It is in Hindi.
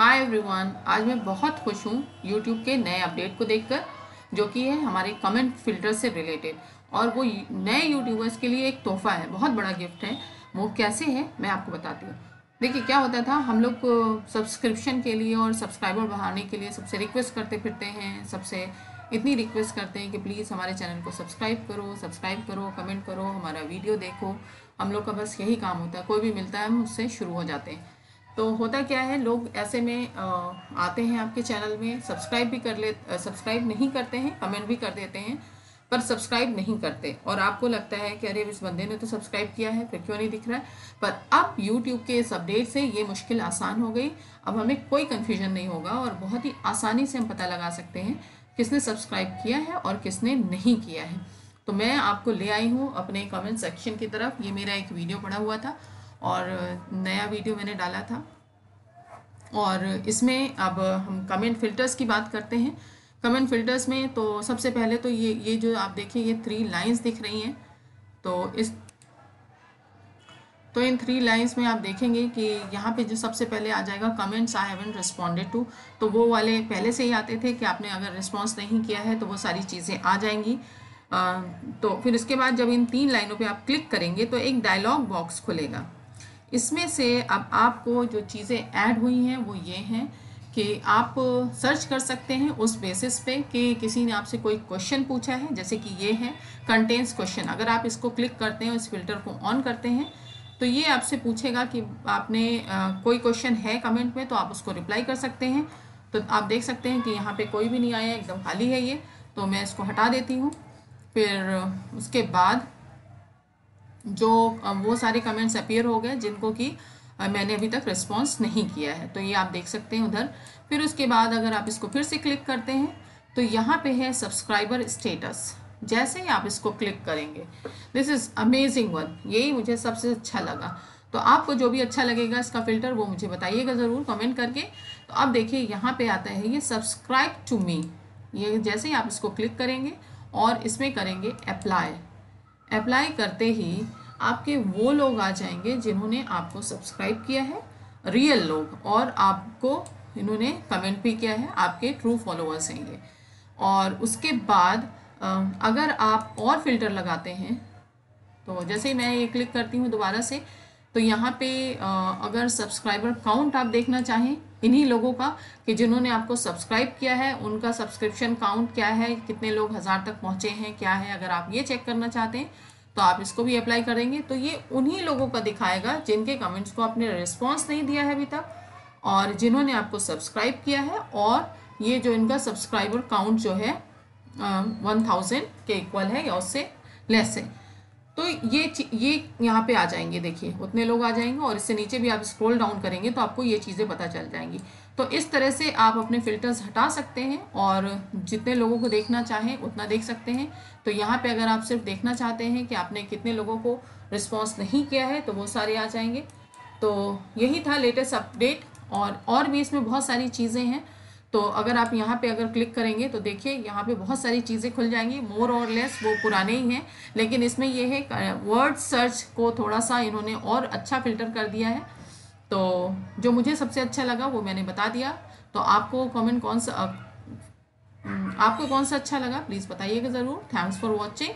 हाय एवरीवन आज मैं बहुत खुश हूँ यूट्यूब के नए अपडेट को देखकर, जो कि है हमारे कमेंट फ़िल्टर से रिलेटेड और वो नए यूट्यूबर्स के लिए एक तोहफा है, बहुत बड़ा गिफ्ट है। वो कैसे है, मैं आपको बताती हूँ। देखिए, क्या होता था, हम लोग सब्सक्रिप्शन के लिए और सब्सक्राइबर बढ़ाने के लिए सबसे रिक्वेस्ट करते फिरते हैं, सबसे इतनी रिक्वेस्ट करते हैं कि प्लीज़ हमारे चैनल को सब्सक्राइब करो सब्सक्राइब करो कमेंट करो, हमारा वीडियो देखो। हम लोग का बस यही काम होता है, कोई भी मिलता है, हम उससे शुरू हो जाते हैं। तो होता क्या है, लोग ऐसे में आते हैं आपके चैनल में, सब्सक्राइब भी कर ले सब्सक्राइब नहीं करते हैं, कमेंट भी कर देते हैं, पर सब्सक्राइब नहीं करते। और आपको लगता है कि अरे, इस बंदे ने तो सब्सक्राइब किया है, फिर क्यों नहीं दिख रहा है? पर अब यूट्यूब के इस अपडेट से ये मुश्किल आसान हो गई। अब हमें कोई कन्फ्यूज़न नहीं होगा और बहुत ही आसानी से हम पता लगा सकते हैं किसने सब्सक्राइब किया है और किसने नहीं किया है। तो मैं आपको ले आई हूँ अपने कमेंट सेक्शन की तरफ़। ये मेरा एक वीडियो पड़ा हुआ था। और नया वीडियो मैंने डाला था। और इसमें अब हम कमेंट फ़िल्टर्स की बात करते हैं। कमेंट फ़िल्टर्स में तो सबसे पहले तो ये ये जो आप देखिए ये थ्री लाइंस दिख रही हैं। तो इस तो इन थ्री लाइंस में आप देखेंगे कि यहाँ पे जो सबसे पहले आ जाएगा comments I haven't responded to तो वो वाले पहले से ही आते थे कि आपने अगर रिस्पॉन्स नहीं किया है तो वो सारी चीज़ें आ जाएँगी। आ, तो फिर उसके बाद जब इन तीन लाइनों पे आप क्लिक करेंगे तो एक डायलॉग बॉक्स खुलेगा। इसमें से अब आपको जो चीज़ें ऐड हुई हैं वो ये हैं कि आप सर्च कर सकते हैं उस बेसिस पे कि किसी ने आपसे कोई क्वेश्चन पूछा है जैसे कि ये है कंटेंस क्वेश्चन अगर आप इसको क्लिक करते हैं इस फ़िल्टर को ऑन करते हैं तो ये आपसे पूछेगा कि आपने आ, कोई क्वेश्चन है कमेंट में तो आप उसको रिप्लाई कर सकते हैं। तो आप देख सकते हैं कि यहाँ पे कोई भी नहीं आया एकदम खाली है ये। तो मैं इसको हटा देती हूँ। फिर उसके बाद जो वो सारे कमेंट्स अपीयर हो गए जिनको कि मैंने अभी तक रिस्पॉन्स नहीं किया है। तो ये आप देख सकते हैं उधर। फिर उसके बाद अगर आप इसको फिर से क्लिक करते हैं तो यहाँ पे है सब्सक्राइबर स्टेटस जैसे ही आप इसको क्लिक करेंगे। दिस इज़ अमेजिंग वन यही मुझे सबसे अच्छा लगा। तो आपको जो भी अच्छा लगेगा इसका फ़िल्टर वो मुझे बताइएगा ज़रूर कमेंट करके। तो अब देखिए, यहाँ पे आता है ये सब्सक्राइब टू मी ये जैसे ही आप इसको क्लिक करेंगे और इसमें करेंगे अप्लाई अप्लाई करते ही आपके वो लोग आ जाएँगे जिन्होंने आपको सब्सक्राइब किया है रियल लोग, और आपको इन्होंने कमेंट भी किया है, आपके ट्रू फॉलोअर्स हैं ये और उसके बाद अगर आप और फ़िल्टर लगाते हैं तो जैसे ही मैं ये क्लिक करती हूँ दोबारा से तो यहाँ पे अगर सब्सक्राइबर काउंट आप देखना चाहें, इन्हीं लोगों का, कि जिन्होंने आपको सब्सक्राइब किया है, उनका सब्सक्रिप्शन काउंट क्या है, कितने लोग हज़ार तक पहुँचे हैं, क्या है, अगर आप ये चेक करना चाहते हैं तो आप इसको भी अप्लाई करेंगे। तो ये उन्हीं लोगों का दिखाएगा जिनके कमेंट्स को आपने रिस्पॉन्स नहीं दिया है अभी तक, और जिन्होंने आपको सब्सक्राइब किया है, और ये जो इनका सब्सक्राइबर काउंट जो है वन थाउज़ेंड के इक्वल है या उससे लेस है। तो ये ये यहाँ पे आ जाएँगे, देखिए, उतने लोग आ जाएँगे और इससे नीचे भी आप स्क्रॉल डाउन करेंगे तो आपको ये चीज़ें पता चल जाएँगी। तो इस तरह से आप अपने फ़िल्टर्स हटा सकते हैं और जितने लोगों को देखना चाहें उतना देख सकते हैं। तो यहाँ पे अगर आप सिर्फ़ देखना चाहते हैं कि आपने कितने लोगों को रिस्पॉन्स नहीं किया है तो वो सारे आ जाएँगे। तो यही था लेटेस्ट अपडेट और और भी इसमें बहुत सारी चीज़ें हैं। तो अगर आप यहाँ पे अगर क्लिक करेंगे तो देखिए, यहाँ पे बहुत सारी चीज़ें खुल जाएँगी मोर और लेस वो पुराने ही हैं। लेकिन इसमें ये है वर्ड सर्च को थोड़ा सा इन्होंने और अच्छा फ़िल्टर कर दिया है। तो जो मुझे सबसे अच्छा लगा वो मैंने बता दिया। तो आपको कमेंट कौन सा आपको कौन सा अच्छा लगा प्लीज़ बताइएगा ज़रूर। Thanks for watching